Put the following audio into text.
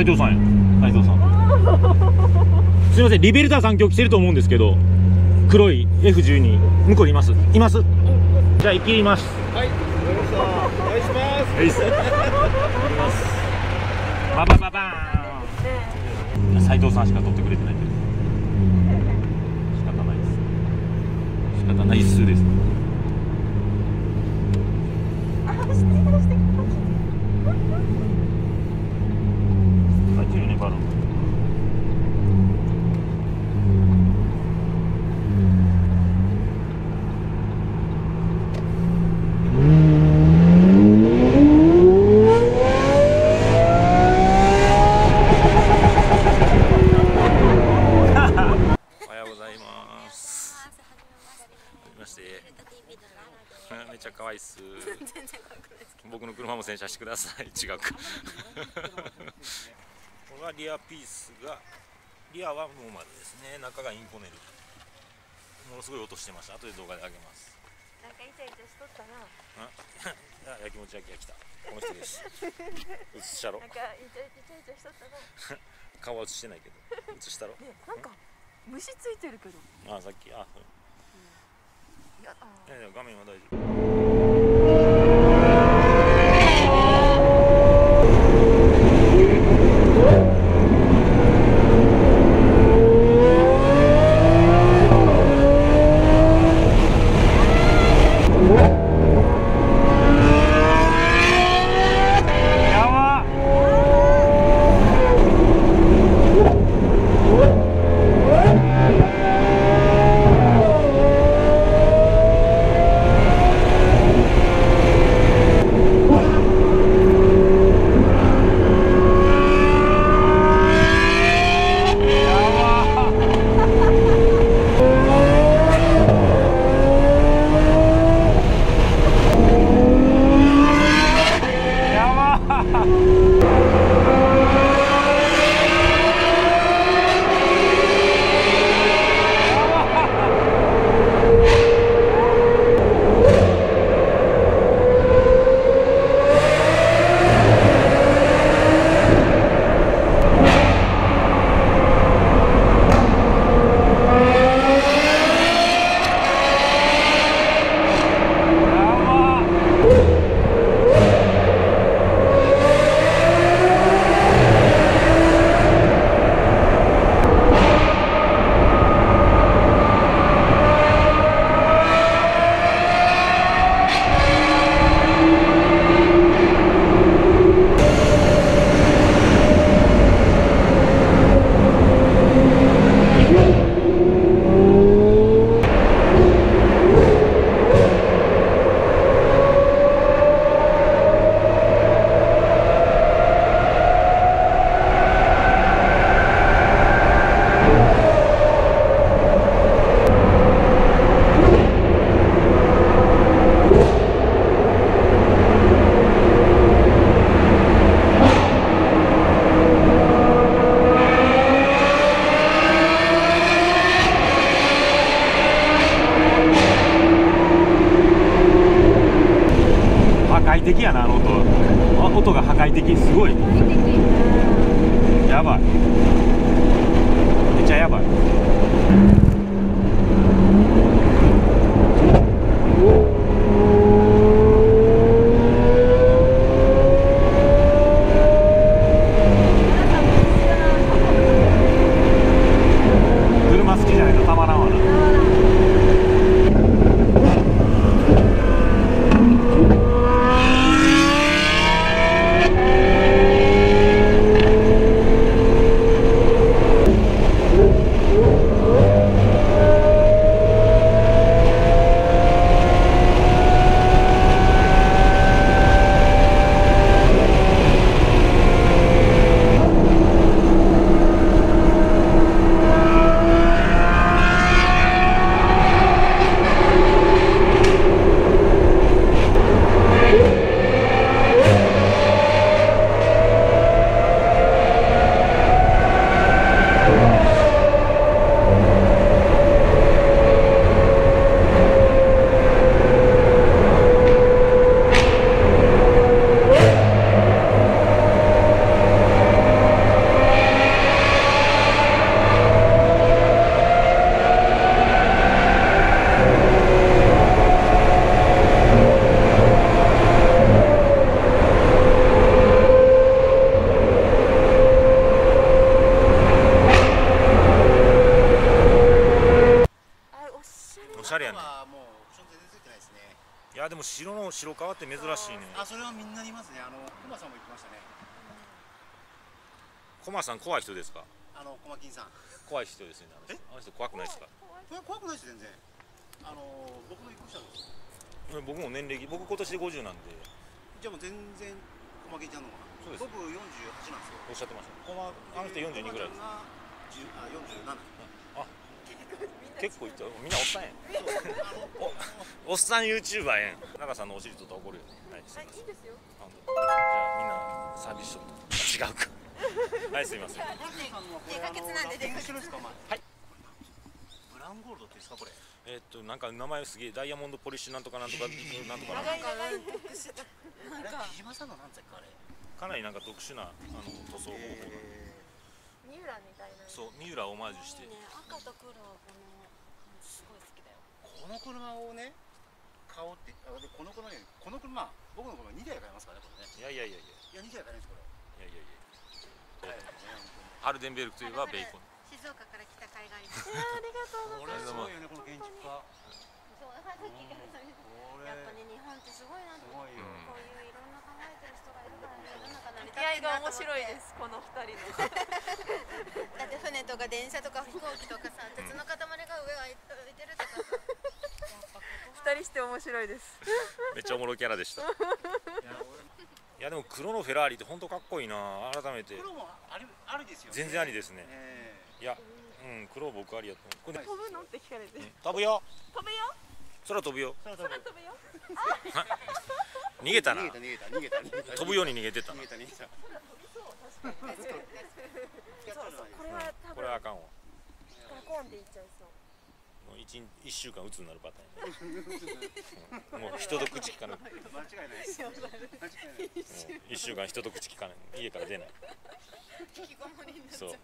斉藤さん斉藤さん。すいません。リベルター3強来てると思うんですけど黒い F12 向こういます。います？じゃあ行きます。はい。お願いします。おいします。ババババーン。斉藤さんしか取ってくれてないけど。仕方ないです。仕方ない数です。あ走って走って12バロめちゃ可愛いす。僕の車も洗車してください。違うか。これはリアピースが、リアはノーマルですね。中がインポネル。ものすごい音してました。後で動画であげます。なんかイチャイチャしとったな。あ、やきもち焼きが来た。この人です。映したろな。んかイチャイチャイチャしとったな。ね、顔は映してないけど。映したろ。なんか虫ついてるけど。あ、さっき、あ、いや、あいやいや画面は大丈夫。破壊的すごい。やばい。めっちゃやばい車好きじゃないとたまらんわなでも白の白皮って珍しいね。あそれはみんな言いますね。あのコマさんも言ってましたね。コマさん怖い人ですか？あのコマキンさん。怖い人ですよねあの人。あの人怖くないですか？怖くないです全然。あの僕の一個下ですよ。僕も年齢僕今年で50なんで。じゃあもう全然コマキンちゃんの方が。そうです。僕48なんですよ。おっしゃってました。コマあの人42ぐらいです。コマちゃんが10あ47あ結構いったみんなおっさんやん。おおっさん YouTuber やん。中さんのお尻とったら怒るよね。はいすいません。いいですよ。じゃあみんなサービスショットあ違うか。はいすいません。出かけつなんで出かけつですかお前はい。ブラウンゴールドっていうんですかこれ。えーっとなんか名前すげえ。ダイヤモンドポリッシュなんとかなんとかなんとかなん長い長い。特殊だあれ木島さんのなんつうかあれ。かなりなんか特殊なあの塗装方法が。三浦みたいな。そう三浦をオマージュして。いいね赤と黒はこのすごい好きだよ。この車をね買おうってあでこの車ねこの車僕の車2台買いますからねこれね。いやいやいやいいや2台買えないんですこれ。やいやいやいや。はい。ハルデンベルクといえばベーコン。静岡から来た甲斐があります。ありがとうごこれざいますいが面白いです。この二人の。だって船とか電車とか飛行機とかさ鉄の塊が上が浮いてるとかさ。やっぱここ二人して面白いですめっちゃおもろいキャラでした。いいやでも黒のフェラーリって本当かっこいいな。改めて。黒もありありですよね。全然ありですね。えいやうん黒僕ありやと思う。これ、飛ぶの？って聞かれて。うん飛ぶよ。飛べよ。空飛ぶよ。え空飛べよ 逃げたな。逃げた逃げた逃げた。逃げた飛ぶように逃げてたな。逃げた逃げた。そうそうこれはあかんわ。もう一一週間鬱になるパターンもう人と口聞かない間違いないです。間違いない一週間人と口聞かない家から出ない。引きこもりになっちゃうそう